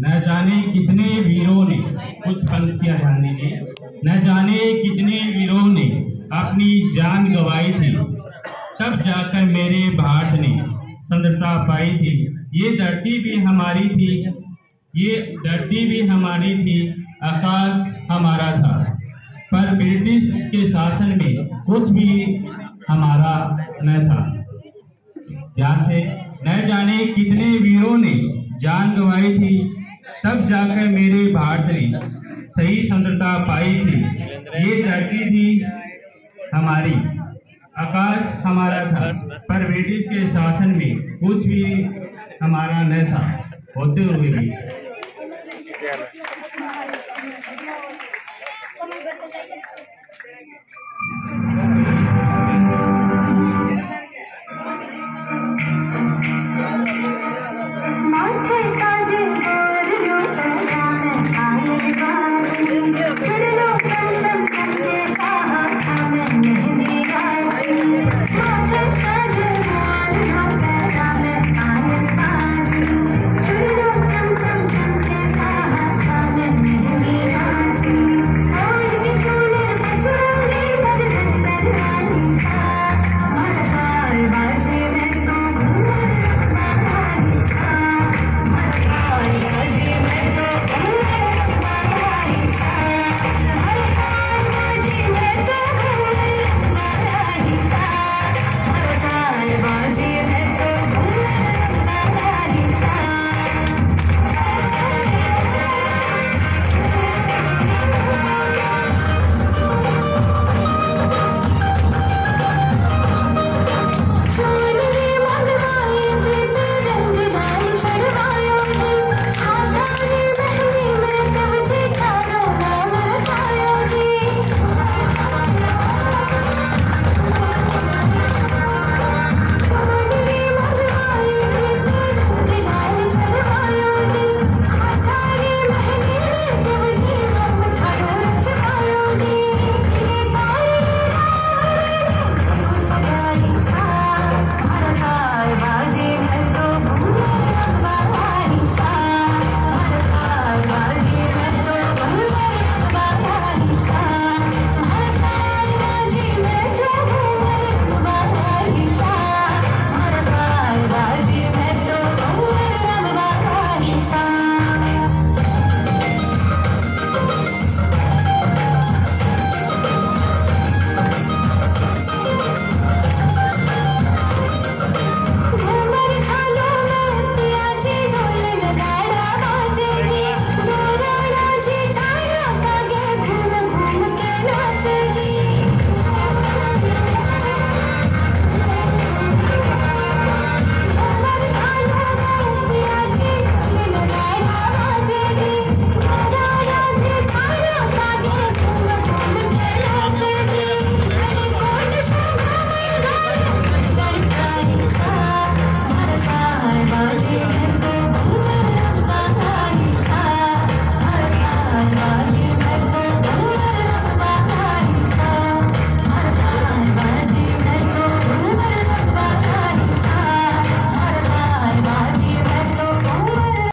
न जाने कितने वीरों ने, कुछ पंक्तियाँ ध्यान दीजिए। न जाने कितने वीरों ने अपनी जान गवाई थी, तब जाकर मेरे भारत ने सुंदरता पाई थी। ये धरती भी हमारी थी, ये धरती भी हमारी थी, आकाश हमारा था। पर ब्रिटिश के शासन में कुछ भी हमारा न था। ध्यान से, न जाने कितने वीरों ने जान गंवाई थी, तब जाकर मेरे भारत ने सही सुंदरता पाई थी। ये धरती थी हमारी। आकाश हमारा था, पर ब्रिटिश के शासन में कुछ भी हमारा न था, होते हुए भी। Comment